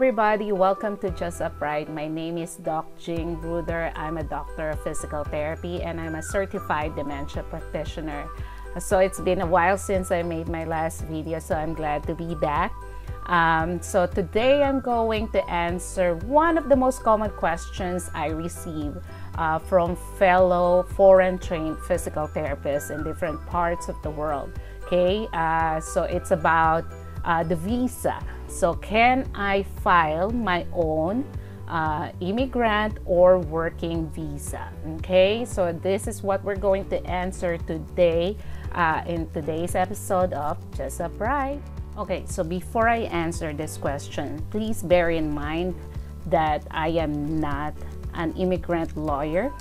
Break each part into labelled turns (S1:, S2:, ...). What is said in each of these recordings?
S1: Everybody. Welcome to Just Upright. My name is Doc Jing Bruder. I'm a doctor of physical therapy and I'm a certified dementia practitioner. So it's been a while since I made my last video, so I'm glad to be back. Um, so today I'm going to answer one of the most common questions I receive uh, from fellow foreign trained physical therapists in different parts of the world. Okay, uh, so it's about uh, the visa. So, can I file my own uh, immigrant or working visa? Okay, so this is what we're going to answer today uh, in today's episode of Just Upright. Okay, so before I answer this question, please bear in mind that I am not an immigrant lawyer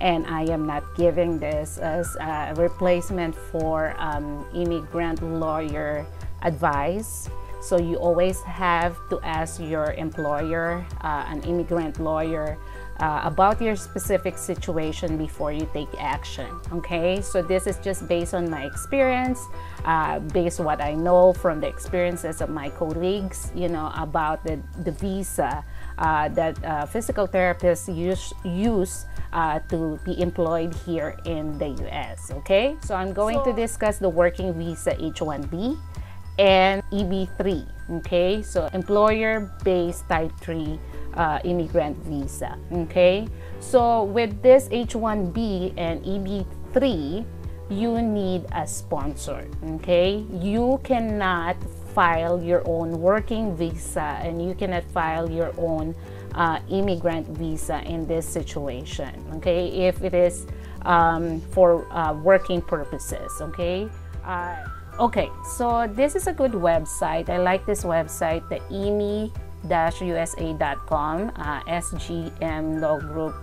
S1: and I am not giving this as a replacement for um, immigrant lawyer advice. So you always have to ask your employer, uh, an immigrant lawyer, uh, about your specific situation before you take action. Okay, so this is just based on my experience, uh, based what I know from the experiences of my colleagues, you know, about the, the visa uh, that uh, physical therapists use, use uh, to be employed here in the US. Okay, so I'm going so, to discuss the working visa H1B and EB3. Okay, so employer-based type 3 uh, immigrant visa. Okay, so with this H1B and EB3, you need a sponsor. Okay, you cannot file your own working visa and you cannot file your own uh, immigrant visa in this situation. Okay, if it is um, for uh, working purposes. Okay. Uh, Okay, so this is a good website. I like this website, the immi-usa.com, uh, SGM Law Group.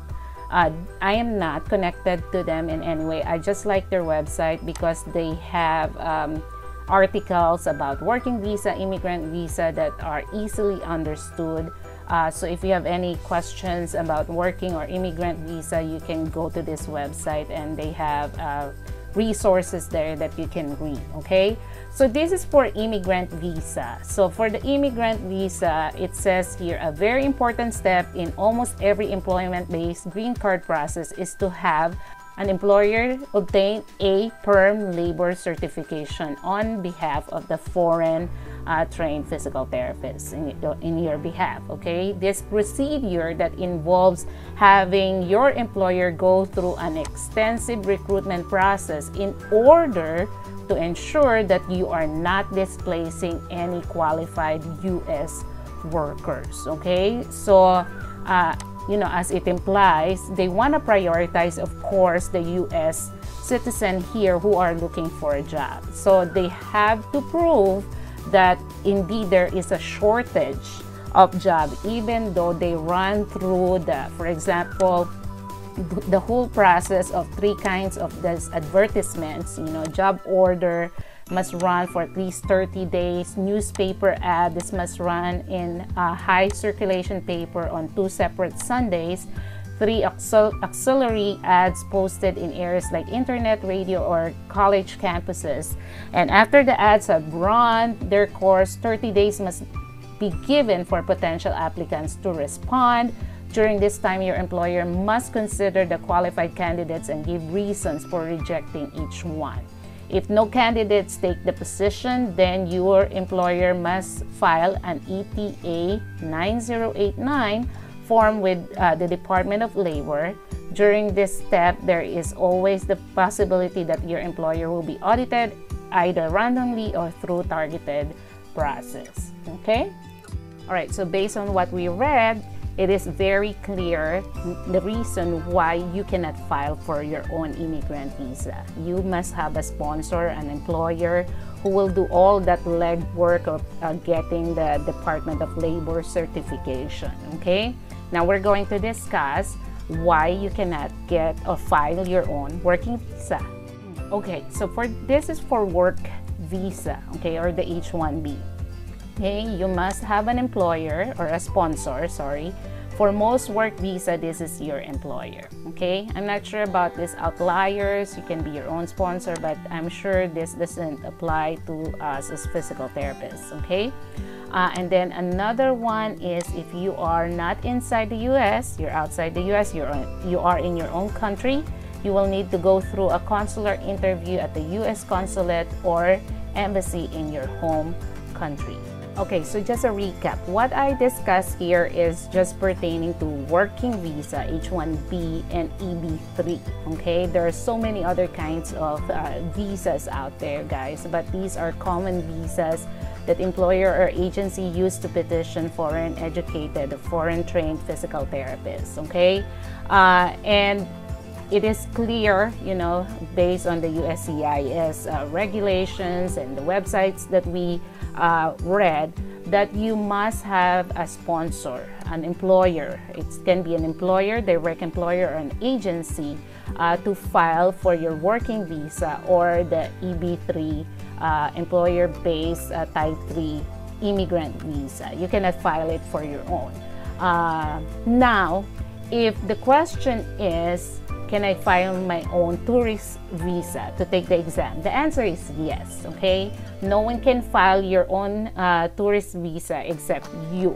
S1: Uh, I am not connected to them in any way. I just like their website because they have um, articles about working visa, immigrant visa that are easily understood. Uh, so if you have any questions about working or immigrant visa, you can go to this website and they have uh, resources there that you can read okay? So this is for immigrant visa. So for the immigrant visa it says here a very important step in almost every employment based green card process is to have an employer obtain a perm labor certification on behalf of the foreign uh, trained physical therapist in, in your behalf. Okay, this procedure that involves having your employer go through an extensive recruitment process in order to ensure that you are not displacing any qualified U.S. workers. Okay, so. Uh, you know, as it implies, they want to prioritize, of course, the U.S. citizen here who are looking for a job. So they have to prove that indeed there is a shortage of job even though they run through the for example the whole process of three kinds of these advertisements you know job order must run for at least 30 days newspaper ad this must run in a high circulation paper on two separate sundays three auxiliary ads posted in areas like internet, radio, or college campuses. And after the ads have run their course, 30 days must be given for potential applicants to respond. During this time, your employer must consider the qualified candidates and give reasons for rejecting each one. If no candidates take the position, then your employer must file an ETA 9089 form with uh, the Department of Labor. During this step, there is always the possibility that your employer will be audited either randomly or through targeted process. Okay? All right, so based on what we read, it is very clear the reason why you cannot file for your own immigrant visa. You must have a sponsor, an employer who will do all that legwork of uh, getting the Department of Labor certification. Okay? Now we're going to discuss why you cannot get or file your own working visa. Okay, so for this is for work visa, okay, or the H-1B. Okay, you must have an employer or a sponsor, sorry. For most work visa, this is your employer, okay? I'm not sure about these outliers. You can be your own sponsor, but I'm sure this doesn't apply to us as physical therapists, okay? Uh, and then another one is if you are not inside the US, you're outside the US, you're you are in your own country, you will need to go through a consular interview at the US consulate or embassy in your home country. Okay, so just a recap. What I discussed here is just pertaining to working visa, H-1B and EB-3. Okay, there are so many other kinds of uh, visas out there, guys, but these are common visas that employer or agency use to petition foreign educated, foreign trained physical therapists. Okay, uh, and it is clear, you know, based on the USCIS uh, regulations and the websites that we uh, read, that you must have a sponsor, an employer. It can be an employer, direct employer, or an agency uh, to file for your working visa or the EB3 uh, employer-based uh, Type 3 immigrant visa. You cannot file it for your own. Uh, now, if the question is, can I file my own tourist visa to take the exam? The answer is yes, okay? No one can file your own uh, tourist visa except you.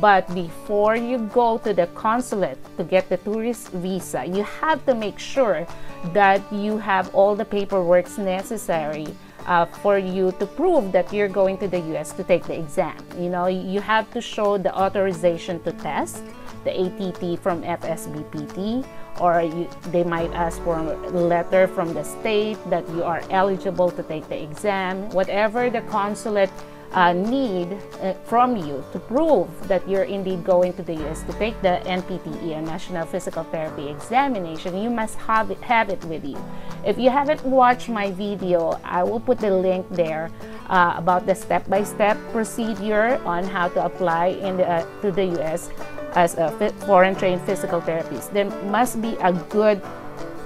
S1: But before you go to the consulate to get the tourist visa, you have to make sure that you have all the paperwork necessary uh, for you to prove that you're going to the US to take the exam. You know, you have to show the authorization to test, the ATT from FSBPT, or you, they might ask for a letter from the state that you are eligible to take the exam. Whatever the consulate uh, need uh, from you to prove that you're indeed going to the US to take the NPTE, a National Physical Therapy Examination, you must have it, have it with you. If you haven't watched my video, I will put the link there uh, about the step-by-step -step procedure on how to apply in the, uh, to the US as a foreign trained physical therapist. There must be a good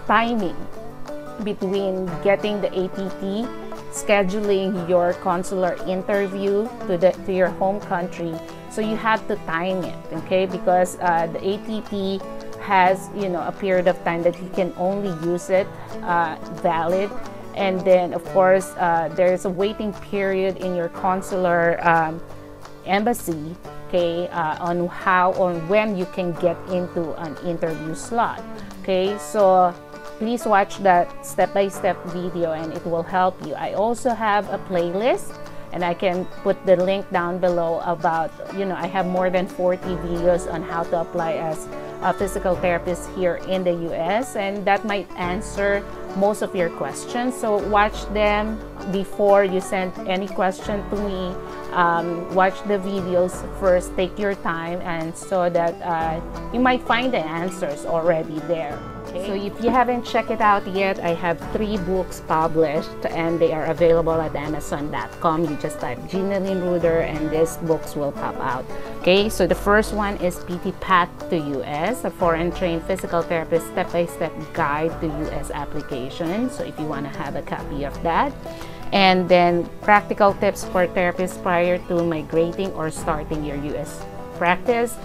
S1: timing between getting the ATT, scheduling your consular interview to, the, to your home country. So you have to time it, okay? Because uh, the ATT has, you know, a period of time that you can only use it uh, valid. And then, of course, uh, there's a waiting period in your consular um, embassy okay, uh, on how or when you can get into an interview slot. Okay, so please watch that step-by-step -step video and it will help you. I also have a playlist and I can put the link down below about, you know, I have more than 40 videos on how to apply as a physical therapist here in the US and that might answer most of your questions. So watch them before you send any question to me um, watch the videos first take your time and so that uh, you might find the answers already there okay? So if you haven't checked it out yet i have three books published and they are available at amazon.com you just type Gina Lynn Ruder and these books will pop out okay? So the first one is pt path to us a foreign trained physical therapist step-by-step -step guide to us application so if you want to have a copy of that and then practical tips for therapists prior to migrating or starting your US practice.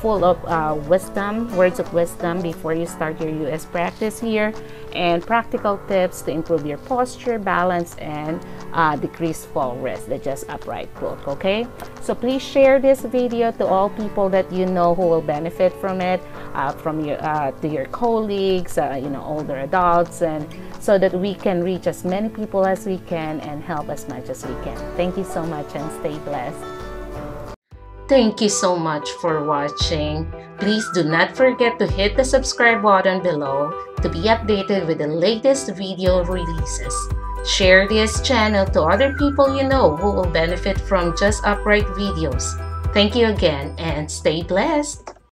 S1: Full of uh, wisdom, words of wisdom before you start your US practice here, and practical tips to improve your posture, balance, and uh, decrease fall risk, the just upright book, okay? So please share this video to all people that you know who will benefit from it, uh, from your, uh, to your colleagues, uh, you know, older adults, and so that we can reach as many people as we can and help as much as we can. Thank you so much and stay blessed.
S2: Thank you so much for watching. Please do not forget to hit the subscribe button below to be updated with the latest video releases. Share this channel to other people you know who will benefit from Just Upright videos. Thank you again and stay blessed.